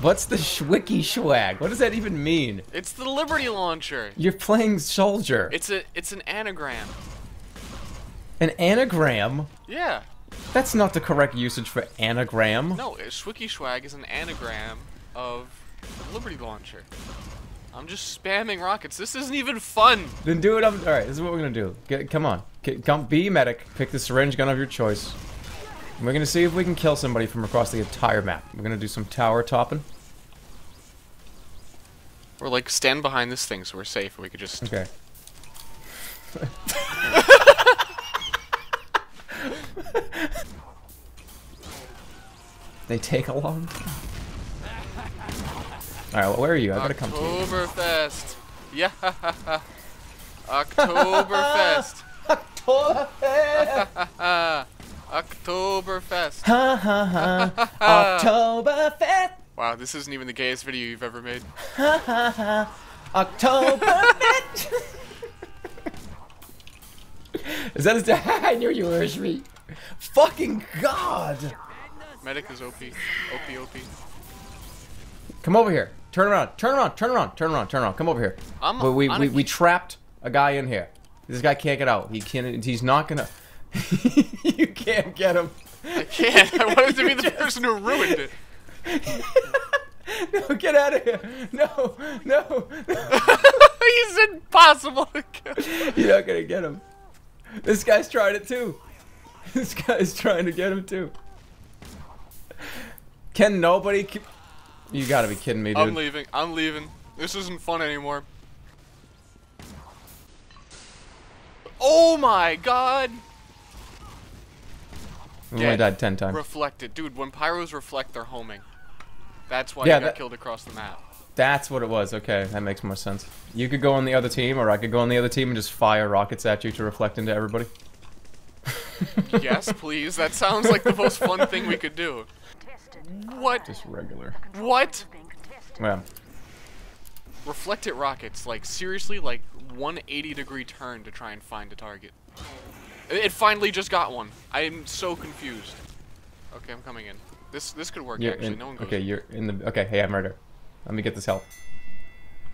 What's the Schwicky Schwag? What does that even mean? It's the Liberty Launcher. You're playing soldier. It's a it's an anagram. An anagram? Yeah. That's not the correct usage for anagram. No, Schwicky Schwag is an anagram of Liberty Launcher. I'm just spamming rockets. This isn't even fun. Then do it. All right, this is what we're gonna do. Get, come on, Get, come be medic. Pick the syringe gun of your choice. And we're gonna see if we can kill somebody from across the entire map. We're gonna do some tower topping. We're like stand behind this thing so we're safe. We could just. Okay. they take a long time. All right, well, where are you? I gotta come to you. Oktoberfest. Yeah. Oktoberfest. Oktoberfest. Ha ha ha. Oktoberfest. Wow, this isn't even the gayest video you've ever made. Ha ha ha. Oktoberfest. Is that a I knew you were sweet. Fucking god. Medic is OP. OP, OP. Come over here. Turn around. Turn around. Turn around. Turn around. Turn around. Come over here. I'm we we, we, we trapped a guy in here. This guy can't get out. He can't. He's not gonna. Can't get him. I can't. I wanted to be the person who ruined it. no, get out of here. No, no. He's impossible to kill. You're not gonna get him. This guy's trying it too. This guy's trying to get him too. Can nobody? Ki- you gotta be kidding me, dude. I'm leaving. I'm leaving. This isn't fun anymore. Oh my god! We only died ten times. Reflected. Dude, when pyros reflect, they're homing. That's why Yeah, you got that- killed across the map. That's what it was. Okay, that makes more sense. You could go on the other team, or I could go on the other team and just fire rockets at you to reflect into everybody. yes, please. That sounds like the most fun thing we could do. What? Just regular. What? Well, Reflected rockets. Like, seriously, like, 180 degree turn to try and find a target. It it finally just got one. I'm so confused. Okay, I'm coming in. This this could work you're actually. in, no one goes. okay, you're in the. Okay, hey, I'm right here. Let me get this help.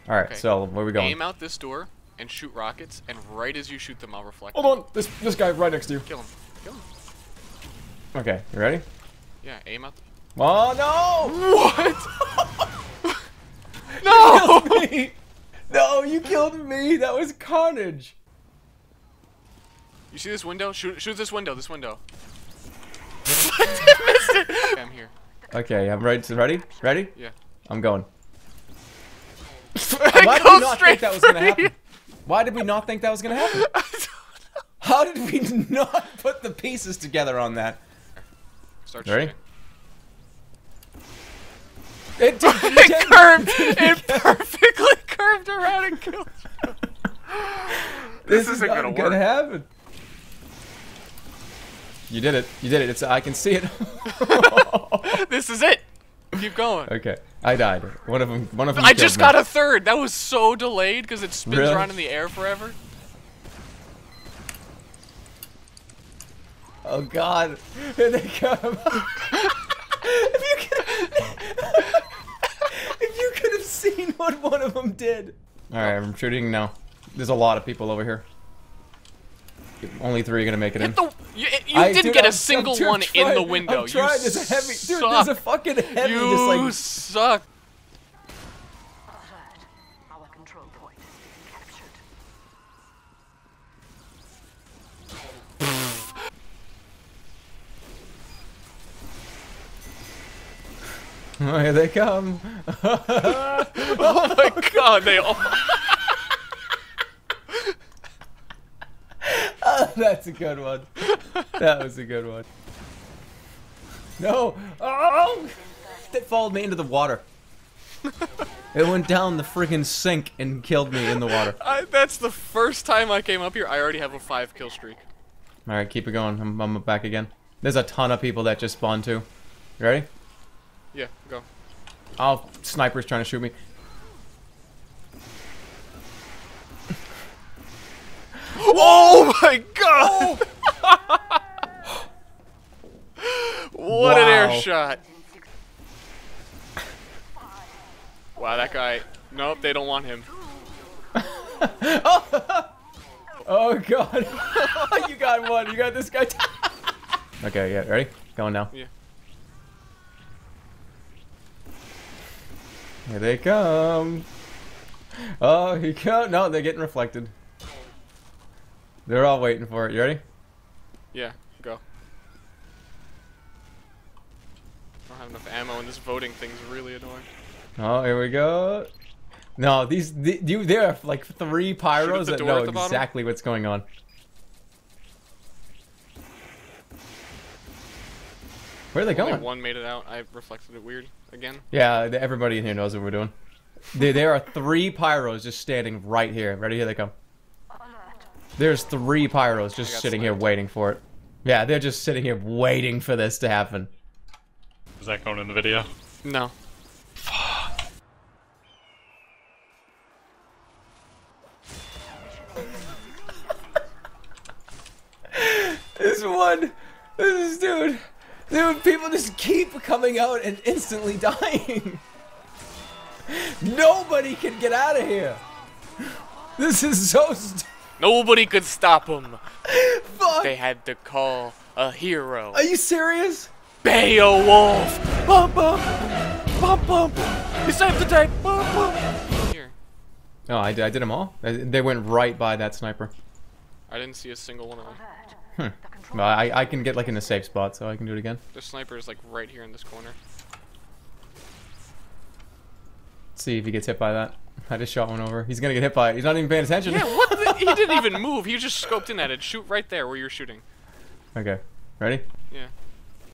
All right, Okay. so where we going? Aim out this door and shoot rockets, and right as you shoot them, I'll reflect. Hold on, this this guy right next to you. Kill him. Kill him. Okay, you ready? Yeah, aim out. Oh no! What? no! no! me! No, you killed me. That was carnage. You see this window? Shoot! Shoot this window. This window. I missed it. Okay, I'm here. Okay, I'm ready. Ready? Ready? Yeah. I'm going. I Why did go we not straight think that was gonna happen? Why did we not think that was gonna happen? I don't know. How did we not put the pieces together on that? Start Ready? shooting. It, did, It curved. It perfectly curved around and killed. This, This is isn't gonna gonna, happen. You did it. You did it. It's. I can see it. This is it. Keep going. okay, I died. One of them. One of them. I just got a third. That was so delayed because it spins Really? around in the air forever. Oh God! Here they come. if you could, if you could have seen what one of them did. All right, I'm shooting now. There's a lot of people over here. Only three are gonna make it in. Hit the. You, you I- didn't dude, get a I'm- single I'm one in the window. I'm trying. You There's a heavy. Dude, suck. there's a fucking heavy. you just like. suck. Our control point has been captured. Oh, here they come. Oh my god, they all. Oh, that's a good one. That was a good one. No! Oh! It followed me into the water. It went down the friggin' sink and killed me in the water. I, that's the first time I came up here. I already have a five kill streak. Alright, keep it going. I'm, I'm back again. There's a ton of people that just spawned too. You ready? Yeah, go. Oh, sniper's trying to shoot me. Oh my god! what an air shot! Wow, that guy. Nope, they don't want him. oh! oh god. you got one. You got this guy. okay, yeah, ready? Going now. Yeah. Here they come. Oh, he come. No, they're getting reflected. They're all waiting for it. You ready? Yeah, go. I don't have enough ammo, and this voting thing's really annoying. Oh, here we go. No, these, the, you, there are like three pyros that know at the bottom? exactly what's going on. Where are they Only going? one made it out. I reflected it weird again. Yeah, everybody in here knows what we're doing. There, there are three pyros just standing right here. Ready? Here they come. There's three pyros just sitting here waiting for it. Yeah, they're just sitting here waiting for this to happen. Is that going in the video? No. This one, this is, dude, dude, people just keep coming out and instantly dying. Nobody can get out of here. This is so st- Nobody could stop him. fuck. They had to call a hero. Are you serious? Beowulf! Bum bum! Bum bum! You saved the day! Bum bum! Here. No, I, did- I did them all. They went right by that sniper. I didn't see a single one of them. Alert. Hmm. Well, I, I can get like in a safe spot, so I can do it again. The sniper is like right here in this corner. Let's see if he gets hit by that. I just shot one over. He's gonna get hit by it. He's not even paying attention. Yeah, what the? He didn't even move. He just scoped in at it. Shoot right there where you're shooting. Okay. Ready? Yeah.